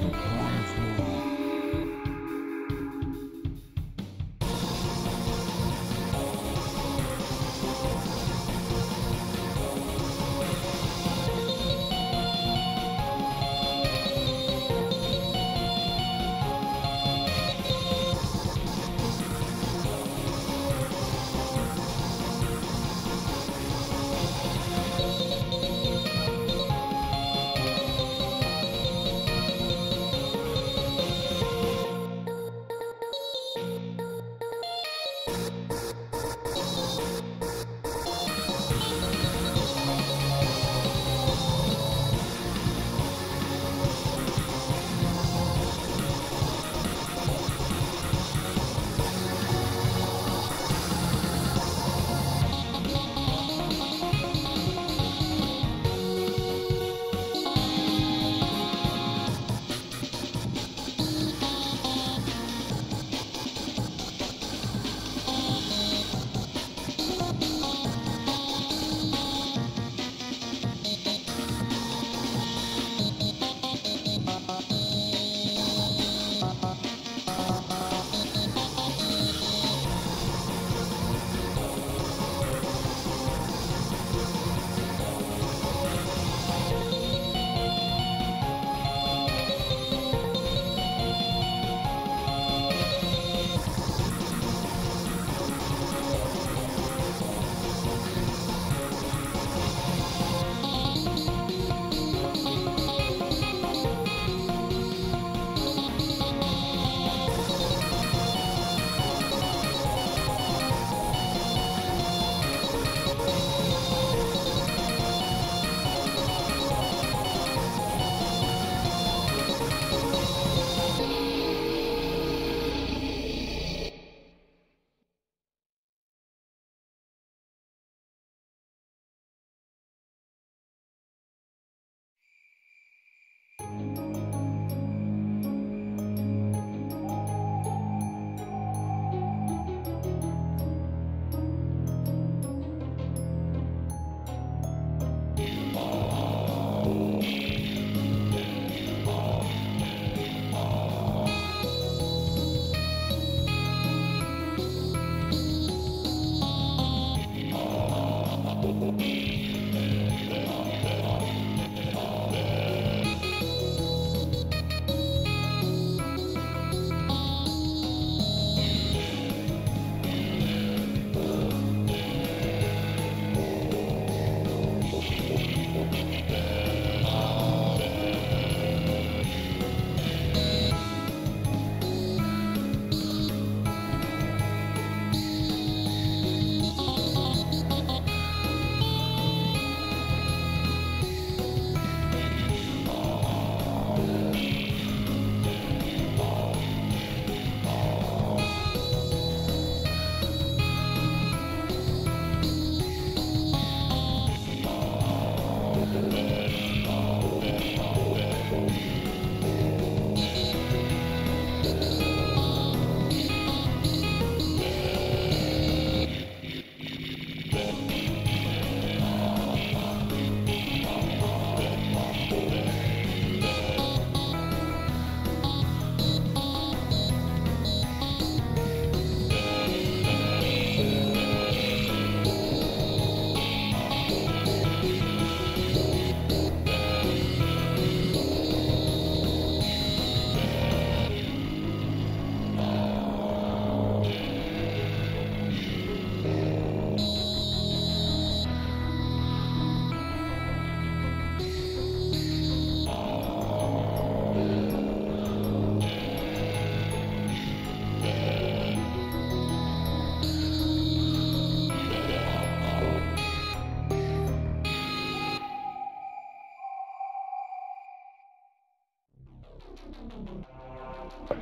To the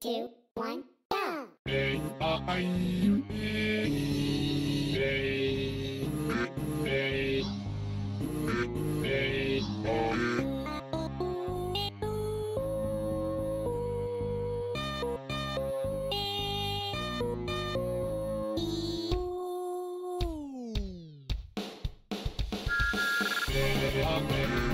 two, one, go! I'm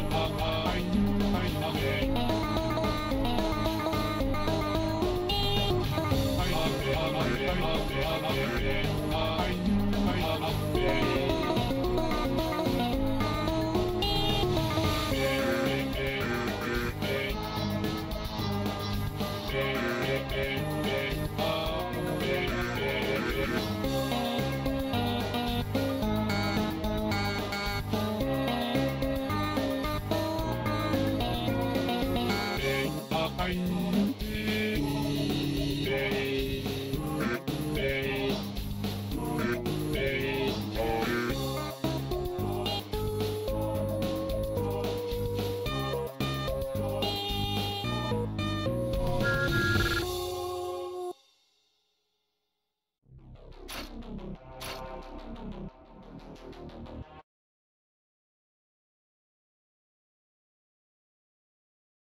Spirit.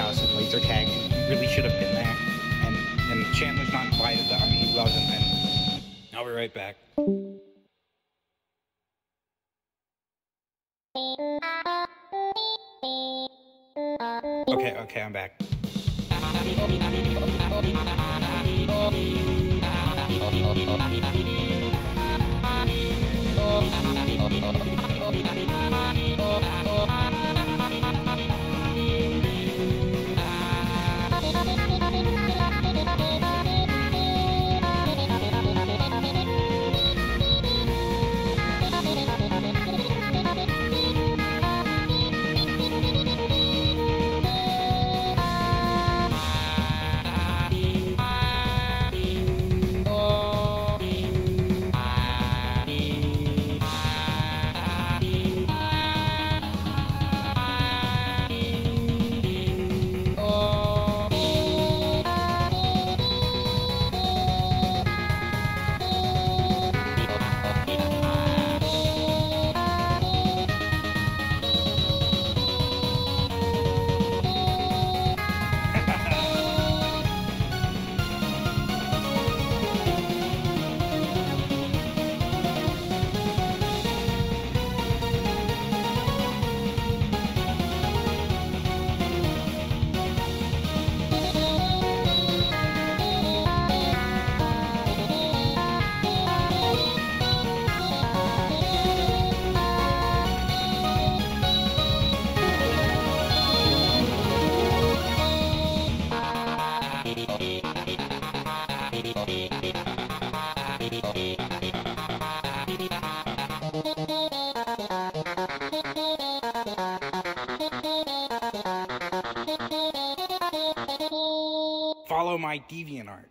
House and laser tag. And really should have been there. And and Chandler's not invited though. I mean, he wasn't. And I'll be right back. Okay, okay, I'm back. DeviantArt.